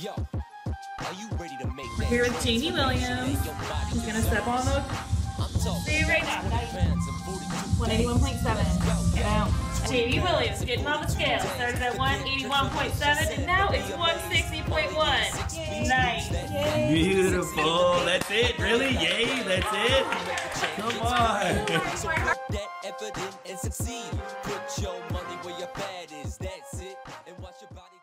Yo, are you ready to make We're here with Jami Williams. He's gonna step on the. See right now. 181.7. Now, Jami Williams getting on the scale. Started at 181.7 and now it's 160.1. Nice. Beautiful. That's it. Really? Yay. That's it. Come on. That effort and succeed. Put your money where your bad is. That's it. And watch your body.